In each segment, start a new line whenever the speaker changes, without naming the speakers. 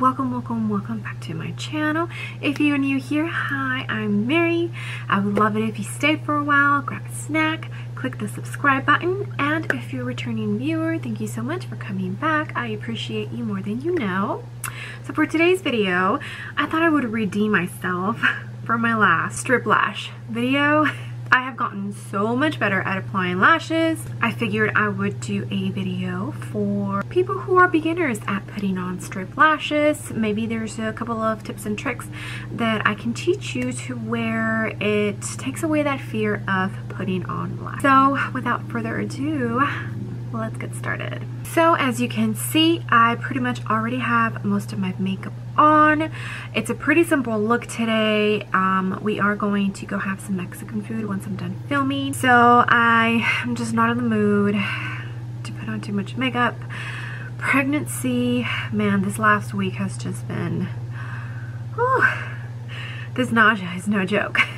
welcome welcome welcome back to my channel. If you're new here hi i'm Miri. I would love it if you stayed for a while grab a snack click the subscribe button. And if you're a returning viewer thank you so much for coming back. I appreciate you more than you know. So for today's video i thought i would redeem myself for my last strip lash video I have gotten so much better at applying lashes. I figured I would do a video for people who are beginners at putting on strip lashes. Maybe there's a couple of tips and tricks that I can teach you to where it takes away that fear of putting on lashes. So without further ado, let's get started. So as you can see, I pretty much already have most of my makeup on. It's a pretty simple look today. Um, we are going to go have some Mexican food once I'm done filming. So I am just not in the mood to put on too much makeup. Pregnancy, man, this last week has just been, this nausea is no joke.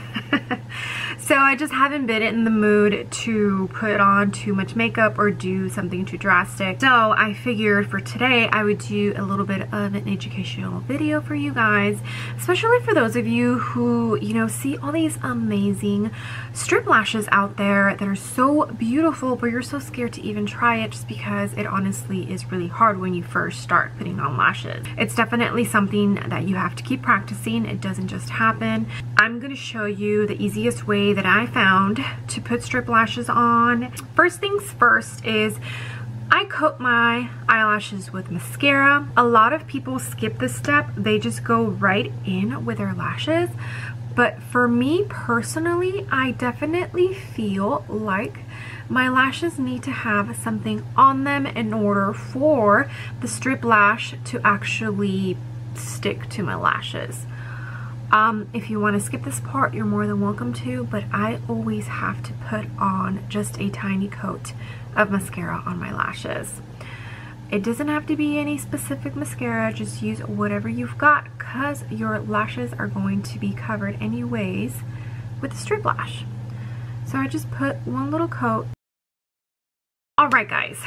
So I just haven't been in the mood to put on too much makeup or do something too drastic. So I figured for today I would do a little bit of an educational video for you guys, especially for those of you who, you know, see all these amazing strip lashes out there that are so beautiful, but you're so scared to even try it just because it honestly is really hard when you first start putting on lashes. It's definitely something that you have to keep practicing. It doesn't just happen. I'm going to show you the easiest way that I found to put strip lashes on. First things first is I coat my eyelashes with mascara. A lot of people skip this step. They just go right in with their lashes. But for me personally, I definitely feel like my lashes need to have something on them in order for the strip lash to actually stick to my lashes. Um, if you want to skip this part, you're more than welcome to, but I always have to put on just a tiny coat of mascara on my lashes. It doesn't have to be any specific mascara, just use whatever you've got because your lashes are going to be covered anyways with a strip lash. So I just put one little coat. Alright guys,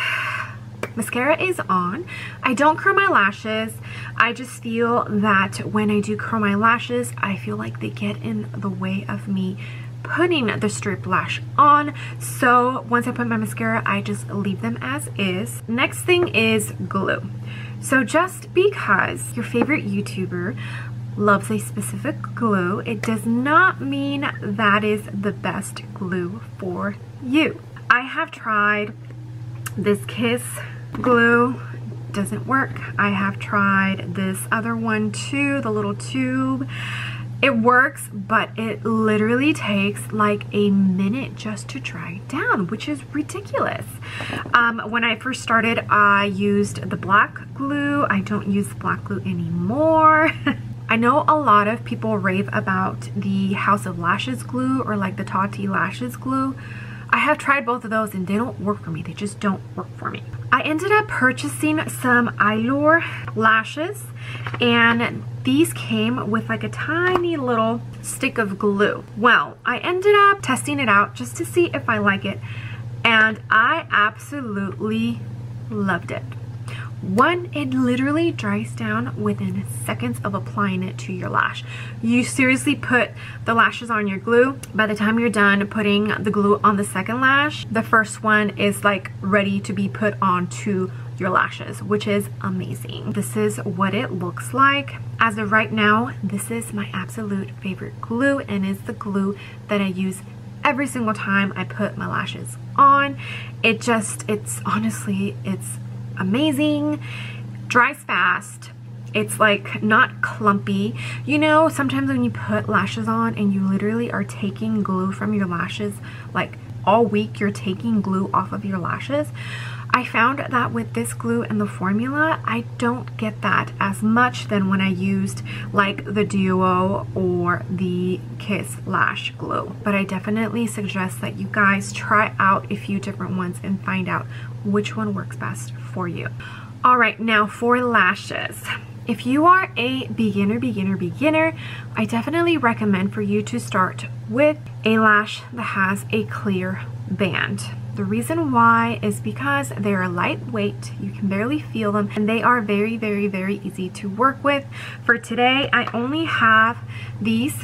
mascara is on. I don't curl my lashes. I just feel that when I do curl my lashes, I feel like they get in the way of me putting the strip lash on. So once I put my mascara, I just leave them as is. Next thing is glue. So just because your favorite YouTuber loves a specific glue, it does not mean that is the best glue for you. I have tried this Kiss glue doesn't work. I have tried this other one too, the little tube. It works, but it literally takes like a minute just to dry down, which is ridiculous. Um, when I first started, I used the black glue. I don't use black glue anymore. I know a lot of people rave about the House of Lashes glue or like the Tati Lashes glue. I have tried both of those and they don't work for me. They just don't work for me. I ended up purchasing some Eylure lashes and these came with like a tiny little stick of glue. Well, I ended up testing it out just to see if I like it and I absolutely loved it. One, it literally dries down within seconds of applying it to your lash. You seriously put the lashes on your glue. By the time you're done putting the glue on the second lash, the first one is like ready to be put onto your lashes, which is amazing. This is what it looks like. As of right now, this is my absolute favorite glue and is the glue that I use every single time I put my lashes on. It just, it's honestly, it's amazing, dries fast, it's like not clumpy. You know, sometimes when you put lashes on and you literally are taking glue from your lashes, like all week you're taking glue off of your lashes. I found that with this glue and the formula, I don't get that as much than when I used like the Duo or the Kiss Lash Glue. But I definitely suggest that you guys try out a few different ones and find out which one works best for you. All right, now for lashes. if you are a beginner, beginner, beginner, I definitely recommend for you to start with a lash that has a clear band. The reason why is because they are lightweight, you can barely feel them, and they are very, very, very easy to work with. For today, I only have these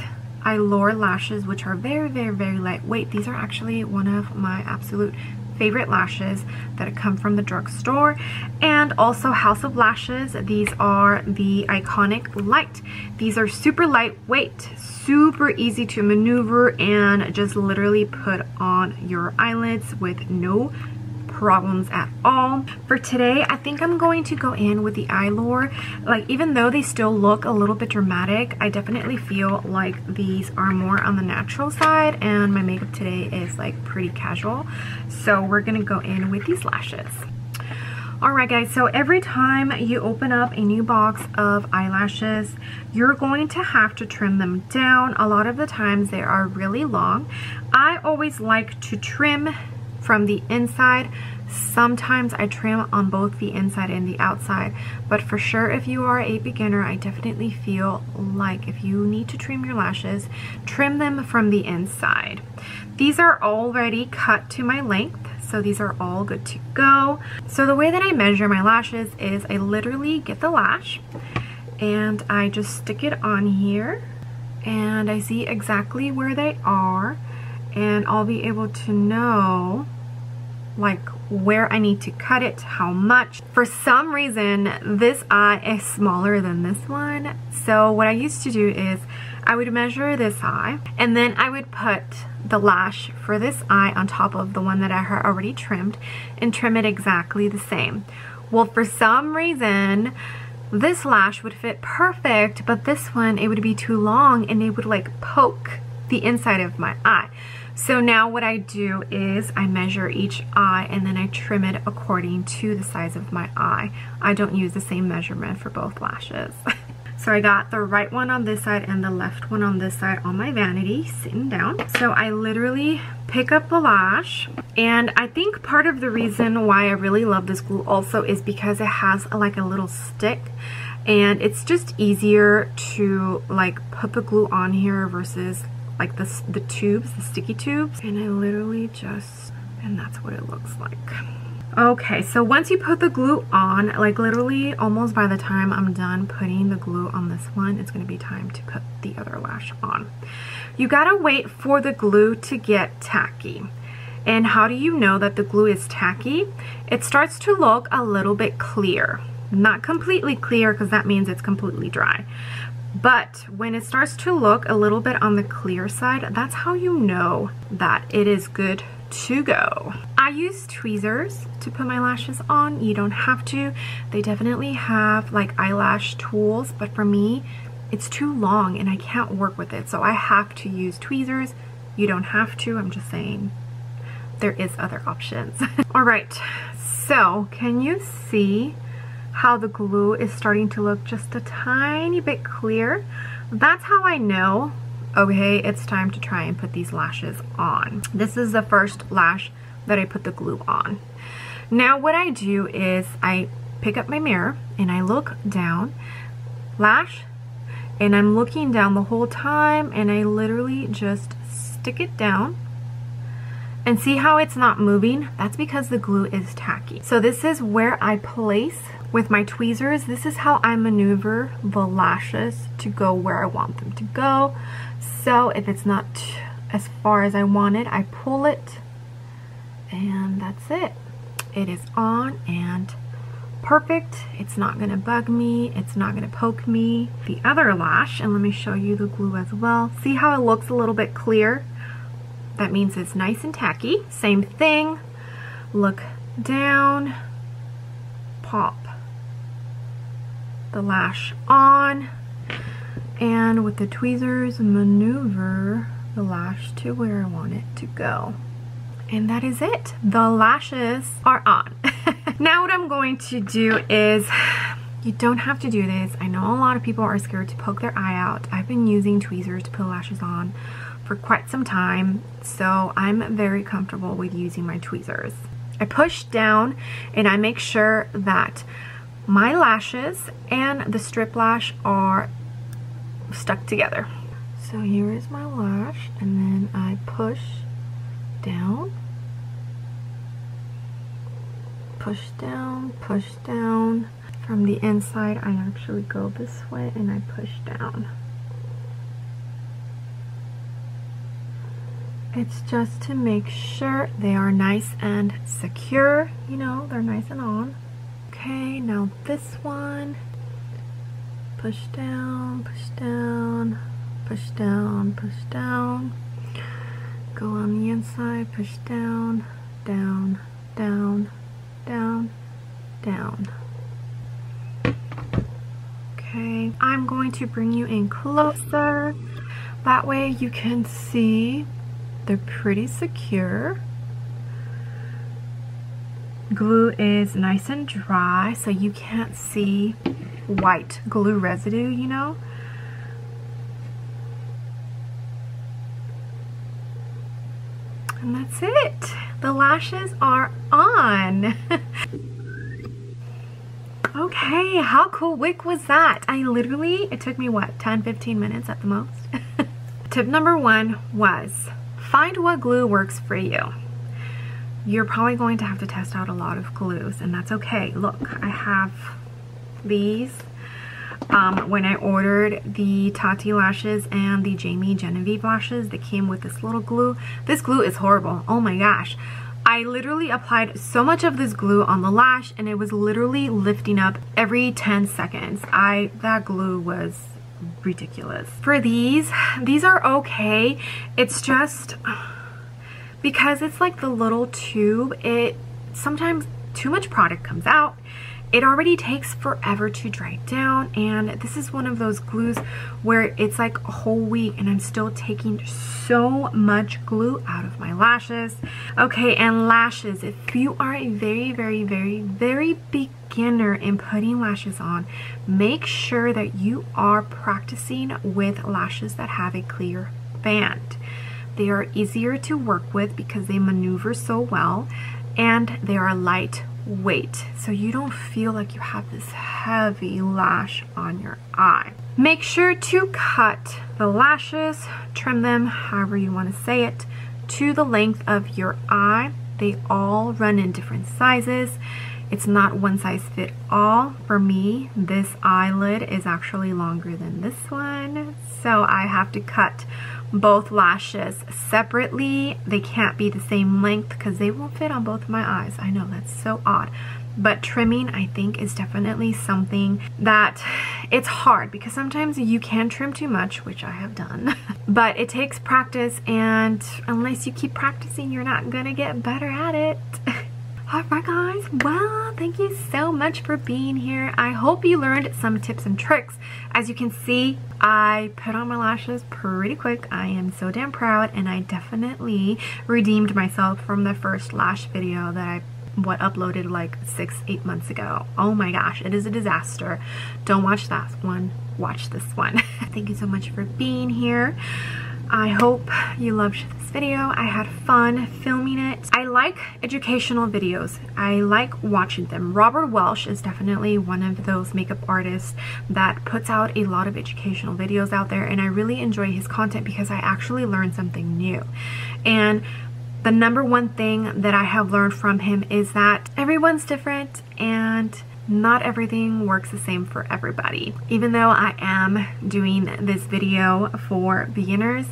Eylure lashes, which are very, very, very lightweight. These are actually one of my absolute favorite lashes that come from the drugstore and also House of Lashes. These are the Iconic Lite. These are super lightweight, super easy to maneuver and just literally put on your eyelids with no problems at all. For today, I think I'm going to go in with the Eylure. Like, even though they still look a little bit dramatic, I definitely feel like these are more on the natural side, and my makeup today is, like, pretty casual. So we're gonna go in with these lashes. Alright guys, so every time you open up a new box of eyelashes, you're going to have to trim them down. A lot of the times they are really long. I always like to trim from the inside. Sometimes I trim on both the inside and the outside, but for sure if you are a beginner, I definitely feel like if you need to trim your lashes, trim them from the inside. These are already cut to my length, so these are all good to go. So the way that I measure my lashes is I literally get the lash and I just stick it on here and I see exactly where they are and I'll be able to know like where I need to cut it, how much. For some reason, this eye is smaller than this one. So what I used to do is I would measure this eye and then I would put the lash for this eye on top of the one that I had already trimmed and trim it exactly the same. Well, for some reason, this lash would fit perfect, but this one, it would be too long and it would like poke the inside of my eye. So now what I do is I measure each eye and then I trim it according to the size of my eye. I don't use the same measurement for both lashes. so I got the right one on this side and the left one on this side on my vanity sitting down. So I literally pick up the lash and I think part of the reason why I really love this glue also is because it has a, like a little stick and it's just easier to like put the glue on here versus like the, the tubes, the sticky tubes. And I literally just, and that's what it looks like. Okay, so once you put the glue on, like literally almost by the time I'm done putting the glue on this one, it's gonna be time to put the other lash on. You gotta wait for the glue to get tacky. And how do you know that the glue is tacky? It starts to look a little bit clear. Not completely clear because that means it's completely dry. But when it starts to look a little bit on the clear side, that's how you know that it is good to go. I use tweezers to put my lashes on. You don't have to. They definitely have like eyelash tools, but for me, it's too long and I can't work with it. So I have to use tweezers. You don't have to, I'm just saying there is other options. All right, so can you see how the glue is starting to look just a tiny bit clear. That's how I know, okay, it's time to try and put these lashes on. This is the first lash that I put the glue on. Now what I do is I pick up my mirror and I look down, lash, and I'm looking down the whole time and I literally just stick it down and see how it's not moving? That's because the glue is tacky. So this is where I place with my tweezers, this is how I maneuver the lashes to go where I want them to go. So if it's not as far as I want it, I pull it and that's it. It is on and perfect. It's not going to bug me. It's not going to poke me. The other lash, and let me show you the glue as well. See how it looks a little bit clear? That means it's nice and tacky. Same thing. Look down, pop the lash on and with the tweezers maneuver the lash to where I want it to go. And that is it. The lashes are on. now what I'm going to do is, you don't have to do this. I know a lot of people are scared to poke their eye out. I've been using tweezers to put lashes on for quite some time, so I'm very comfortable with using my tweezers. I push down and I make sure that my lashes and the strip lash are stuck together. So here is my lash and then I push down, push down, push down. From the inside I actually go this way and I push down. It's just to make sure they are nice and secure, you know, they're nice and on. Okay, now this one. Push down, push down, push down, push down. Go on the inside, push down, down, down, down, down. Okay, I'm going to bring you in closer. That way you can see they're pretty secure. Glue is nice and dry, so you can't see white glue residue, you know. And that's it. The lashes are on. okay, how cool wick was that? I literally, it took me what, 10, 15 minutes at the most? Tip number one was find what glue works for you you're probably going to have to test out a lot of glues and that's okay. Look, I have these. Um, when I ordered the Tati lashes and the Jamie Genevieve lashes, they came with this little glue. This glue is horrible. Oh my gosh. I literally applied so much of this glue on the lash and it was literally lifting up every 10 seconds. I That glue was ridiculous. For these, these are okay. It's just because it's like the little tube, it sometimes too much product comes out. It already takes forever to dry down and this is one of those glues where it's like a whole week and I'm still taking so much glue out of my lashes. Okay, and lashes, if you are a very, very, very, very beginner in putting lashes on, make sure that you are practicing with lashes that have a clear band. They are easier to work with because they maneuver so well and they are lightweight. So you don't feel like you have this heavy lash on your eye. Make sure to cut the lashes, trim them, however you want to say it, to the length of your eye. They all run in different sizes. It's not one size fit all. For me, this eyelid is actually longer than this one. So I have to cut both lashes separately. They can't be the same length because they won't fit on both of my eyes. I know that's so odd. But trimming, I think, is definitely something that it's hard because sometimes you can trim too much, which I have done. but it takes practice and unless you keep practicing, you're not gonna get better at it. Alright guys, well thank you so much for being here. I hope you learned some tips and tricks. As you can see, I put on my lashes pretty quick. I am so damn proud and I definitely redeemed myself from the first lash video that I what uploaded like six, eight months ago. Oh my gosh, it is a disaster. Don't watch that one, watch this one. thank you so much for being here. I hope you loved video. I had fun filming it. I like educational videos. I like watching them. Robert Welsh is definitely one of those makeup artists that puts out a lot of educational videos out there and I really enjoy his content because I actually learn something new. And the number one thing that I have learned from him is that everyone's different and not everything works the same for everybody. Even though I am doing this video for beginners,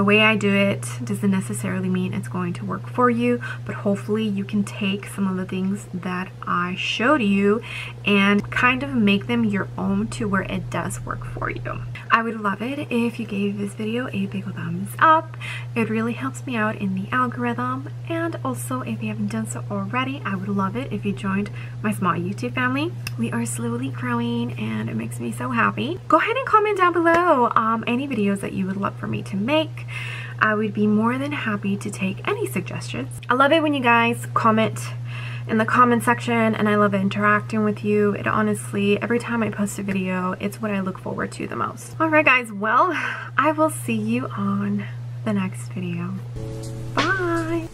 the way I do it doesn't necessarily mean it's going to work for you, but hopefully you can take some of the things that I showed you and kind of make them your own to where it does work for you. I would love it if you gave this video a big thumbs up. It really helps me out in the algorithm. And also, if you haven't done so already, I would love it if you joined my small YouTube family. We are slowly growing and it makes me so happy. Go ahead and comment down below um, any videos that you would love for me to make. I would be more than happy to take any suggestions. I love it when you guys comment in the comment section and I love interacting with you. It honestly, every time I post a video, it's what I look forward to the most. Alright guys, well, I will see you on the next video. Bye!